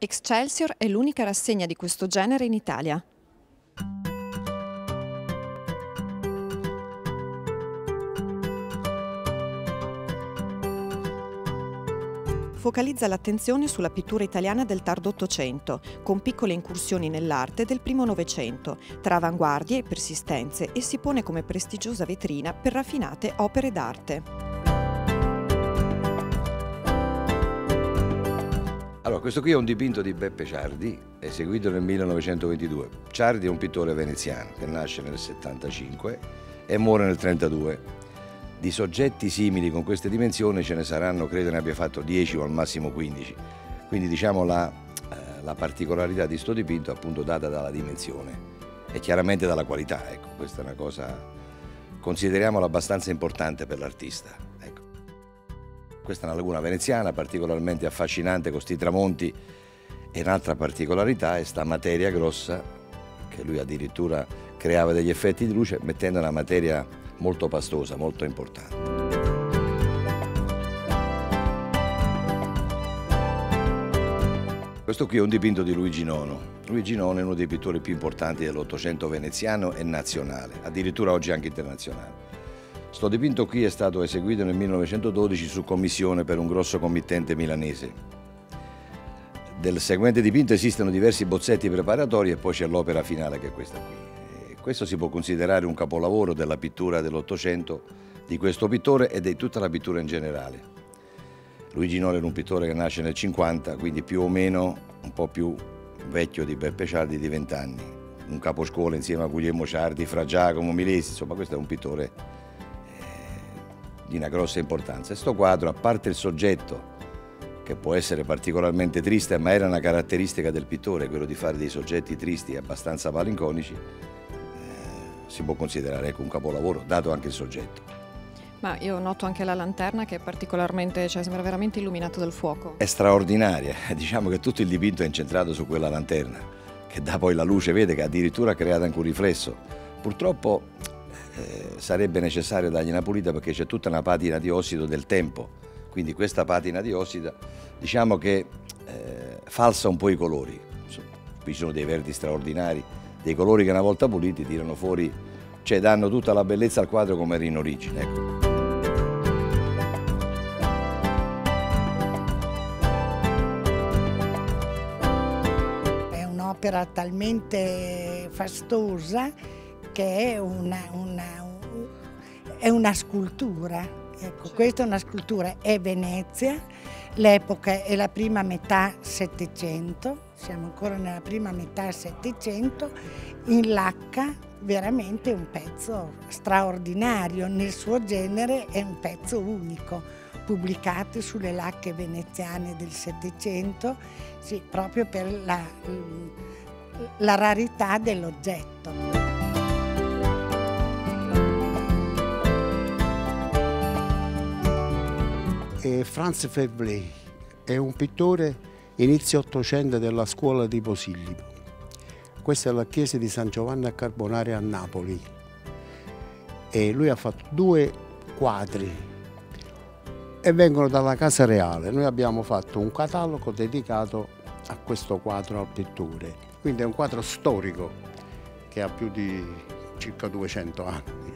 Excelsior è l'unica rassegna di questo genere in Italia. Focalizza l'attenzione sulla pittura italiana del tardo Ottocento, con piccole incursioni nell'arte del primo Novecento, tra avanguardie e persistenze e si pone come prestigiosa vetrina per raffinate opere d'arte. Allora, questo qui è un dipinto di Beppe Ciardi, eseguito nel 1922. Ciardi è un pittore veneziano che nasce nel 75 e muore nel 32. Di soggetti simili con queste dimensioni ce ne saranno, credo ne abbia fatto 10 o al massimo 15. Quindi diciamo la, eh, la particolarità di questo dipinto è appunto data dalla dimensione e chiaramente dalla qualità. Ecco, questa è una cosa, consideriamola abbastanza importante per l'artista. Questa è una laguna veneziana particolarmente affascinante con questi tramonti e un'altra particolarità è sta materia grossa che lui addirittura creava degli effetti di luce mettendo una materia molto pastosa, molto importante. Questo qui è un dipinto di Luigi Nono. Luigi Nono è uno dei pittori più importanti dell'Ottocento veneziano e nazionale, addirittura oggi anche internazionale. Sto dipinto qui è stato eseguito nel 1912 su commissione per un grosso committente milanese. Del seguente dipinto esistono diversi bozzetti preparatori e poi c'è l'opera finale che è questa qui. Questo si può considerare un capolavoro della pittura dell'Ottocento di questo pittore e di tutta la pittura in generale. Luigi Nore era un pittore che nasce nel 50, quindi più o meno un po' più vecchio di Beppe Ciardi di 20 anni. Un caposcuola insieme a Guglielmo Ciardi, fra Giacomo Milesi, insomma questo è un pittore di una grossa importanza. E sto quadro, a parte il soggetto, che può essere particolarmente triste, ma era una caratteristica del pittore, quello di fare dei soggetti tristi e abbastanza malinconici, eh, si può considerare ecco, un capolavoro, dato anche il soggetto. Ma io noto anche la lanterna che è particolarmente, cioè sembra veramente illuminato dal fuoco. È straordinaria, diciamo che tutto il dipinto è incentrato su quella lanterna, che dà poi la luce, vede che addirittura ha creato anche un riflesso. Purtroppo eh, sarebbe necessario dargli una pulita perché c'è tutta una patina di ossido del tempo, quindi questa patina di ossido diciamo che eh, falsa un po' i colori, qui ci sono dei verdi straordinari, dei colori che una volta puliti tirano fuori, cioè danno tutta la bellezza al quadro come era in origine. Ecco. È un'opera talmente fastosa che è una, una, è una scultura. Ecco, questa è una scultura, è Venezia, l'epoca è la prima metà Settecento, siamo ancora nella prima metà Settecento, in lacca veramente un pezzo straordinario, nel suo genere è un pezzo unico, pubblicato sulle lacche veneziane del Settecento, sì, proprio per la, la rarità dell'oggetto. E Franz Fevley è un pittore inizio Ottocento della scuola di Posillipo. Questa è la chiesa di San Giovanni a Carbonare a Napoli. E lui ha fatto due quadri e vengono dalla Casa Reale. Noi abbiamo fatto un catalogo dedicato a questo quadro al pittore. Quindi è un quadro storico che ha più di circa 200 anni.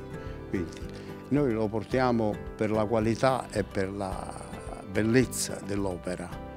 Quindi noi lo portiamo per la qualità e per la bellezza dell'opera.